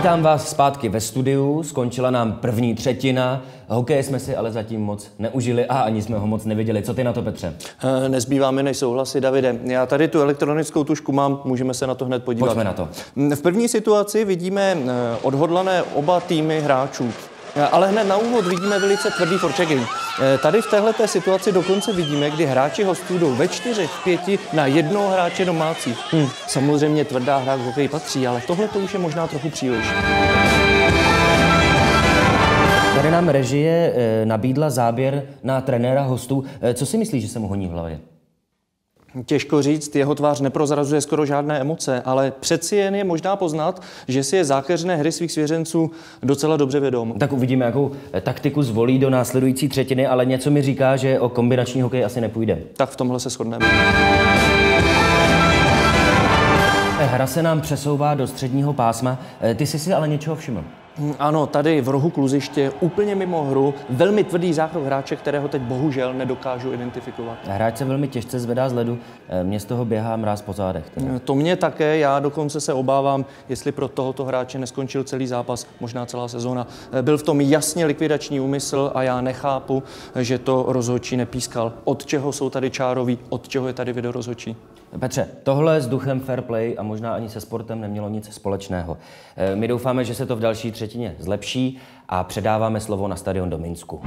Vítám vás zpátky ve studiu. Skončila nám první třetina. Hokej jsme si ale zatím moc neužili a ani jsme ho moc neviděli. Co ty na to, Petře? Eh, Nezbývá mi než souhlasy, Davide. Já tady tu elektronickou tušku mám, můžeme se na to hned podívat. Pojďme na to. V první situaci vidíme eh, odhodlané oba týmy hráčů. Eh, Ale hned na úvod vidíme velice tvrdý forechecking. Eh, Tady v téhle situaci dokonce vidíme, kdy hráči hostů jdou ve čtyřech, v pěti na jednoho hráče domácí. Hm, samozřejmě tvrdá hra k hokeji patří, ale tohle to už je možná trochu příliš. Tady nám režie eh, nabídla záběr na trenéra hostů. Eh, Co si myslíš, že se mu honí v hlavě? Těžko říct, jeho tvář neprozrazuje skoro žádné emoce, ale přeci jen je možná poznat, že si je zákeřné hry svých svěřenců docela dobře vědom. Tak uvidíme, jakou eh, taktiku zvolí do následující třetiny, ale něco mi říká, že o kombinační hokej asi nepůjde. Tak v tomhle se shodneme. Eh, Hra se nám přesouvá do středního pásma. Eh, Ty jsi si ale něčeho všiml. Hm, Ano, tady v rohu kluziště, úplně mimo hru, velmi tvrdý zákrok hráče, kterého teď bohužel nedokážu identifikovat. Hráč se velmi těžce zvedá z ledu, Eh, mně z toho běhá mráz po zádech. Teda. To mě také, já dokonce se obávám, jestli pro tohoto hráče neskončil celý zápas, možná celá sezóna. Byl v tom jasně likvidační úmysl a já nechápu, že to rozhodčí nepískal. Od čeho jsou tady čároví, od čeho je tady video rozhodčí? Petře, tohle s duchem fair play a možná ani se sportem nemělo nic společného. Eh, My doufáme, že se to v další třetině zlepší a předáváme slovo na stadion do Minsku.